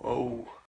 Whoa.